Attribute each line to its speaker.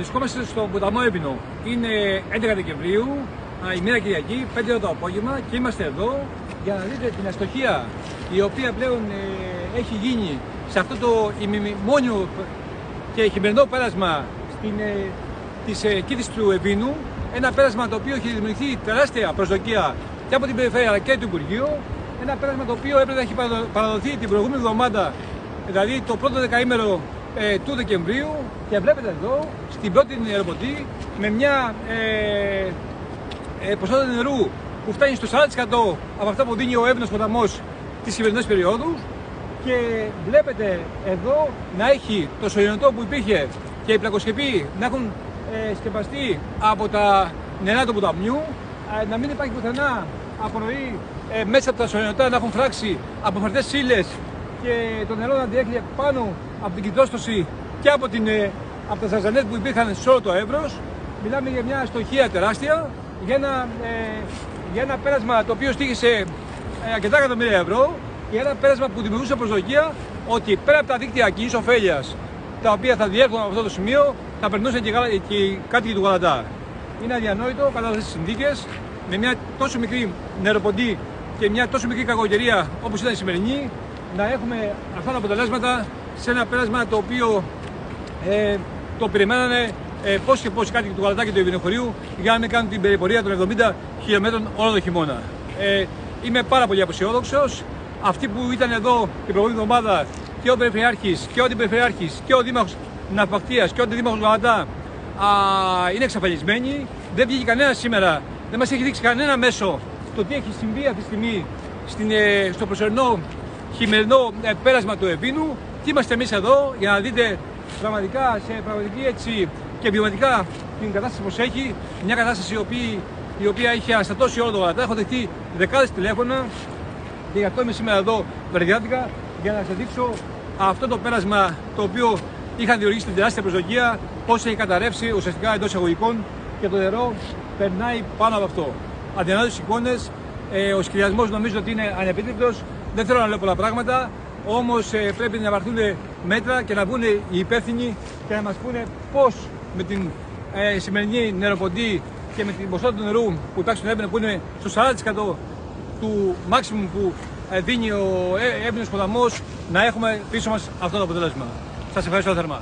Speaker 1: Βρισκόμαστε στον ποταμό Έπινο. Είναι 11 Δεκεμβρίου, η μέρα Κυριακή, 5 ώρα το απόγευμα και είμαστε εδώ για να δείτε την αστοχία η οποία πλέον ε, έχει γίνει σε αυτό το ημιμόνιο και χειμερινό πέρασμα στην, ε, της ε, του Επίνου. Ένα πέρασμα το οποίο έχει δημιουργηθεί τεράστια προσδοκία και από την Περιφέρεια αλλά και του Υπουργείου. Ένα πέρασμα το οποίο έπρεπε να έχει παραδοθεί την προηγούμενη εβδομάδα, δηλαδή το πρώτο δεκαήμερο ε, του Δεκεμβρίου και βλέπετε εδώ στην πρώτη νεροποτή με μια ε, ε, ποσότητα νερού που φτάνει στο 40% από αυτά που δίνει ο έβνος ποταμός της χειμερινές περίοδου και βλέπετε εδώ να έχει το σωληνωτό που υπήρχε και η πλακοσκεπή να έχουν ε, σκεπαστεί από τα νερά του ποταμιού ε, να μην υπάρχει πουθενά απορροή ε, μέσα από τα σωληνωτά να έχουν φράξει από φαρτές ύλες και το νερό να διέκλειε πάνω από την κοιτόστοση και από, την, ε, από τα ζαζανέτ που υπήρχαν σε όλο το εύρος. Μιλάμε για μια στοχεία τεράστια, για ένα, ε, για ένα πέρασμα το οποίο στήχησε ε, αρκετά εκατομμύρια ευρώ και ένα πέρασμα που δημιουργούσε προσδοκία ότι πέρα από τα δίκτυα κοινή ωφέλειας τα οποία θα διέρχονται από αυτό το σημείο θα περνούσαν και, και οι κάτοικοι του Γαλατά. Είναι αδιανόητο κατά αυτέ τι συνθήκες με μια τόσο μικρή νεροποντή και μια τόσο μικρή κακοκαιρία όπως ήταν η σημερινή να έχουμε αυτά τα αποτελέσματα σε ένα πέρασμα το οποίο ε, το περιμένανε ε, πώς και πώς κάτοικοι του Γαλατά και του Ευηνοχωρίου για να μην κάνουν την περιπορία των 70 χιλιόμετρων όλο το χειμώνα. Ε, είμαι πάρα πολύ αποσιόδοξο. Αυτοί που ήταν εδώ την προηγούμενη εβδομάδα και ο Περιφερειάρχης και ο Αντιπεριφερειάρχης και ο Δήμαρχος Ναυπακτίας και ο Αντιδήμαρχος Γαλατά είναι εξαφανισμένοι. Δεν βγήκε κανένας σήμερα, δεν μας έχει δείξει κανένα μέσο το τι έχει συμβεί αυτή τη στιγμή στην, ε, στο προσωρινό χειμερινό ε, πέρασμα του Επίνου και είμαστε εμείς εδώ για να δείτε πραγματικά σε πραγματική έτσι και βιωματικά την κατάσταση πως έχει. Μια κατάσταση η οποία, η οποία είχε αναστατώσει όλο το Γαλατά έχω δεχτεί δεκάδες τηλέφωνα. Και γι' αυτό είμαι σήμερα εδώ βερδιάτικα για να σας δείξω αυτό το πέρασμα το οποίο είχαν διοργήσει την τεράστια προσδοκία πώς έχει καταρρεύσει ουσιαστικά εντός εισαγωγικών και το νερό περνάει πάνω από αυτό. Αδιανόητες εικόνες, ε, ο σχεδιασμός νομίζω ότι είναι ανεπίτρεπτος δεν θέλω να λέω πολλά πράγματα, όμως ε, πρέπει να βαρθούν μέτρα και να βγουν οι υπεύθυνοι και να μας πούνε πώς με την ε, σημερινή νεροποντή και με την ποσότητα του νερού που υπάρχει στον που είναι στο 40% του maximum που ε, δίνει ο έμπνευς ποταμός να έχουμε πίσω μας αυτό το αποτέλεσμα. Σας ευχαριστώ θερμά.